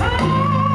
Ah.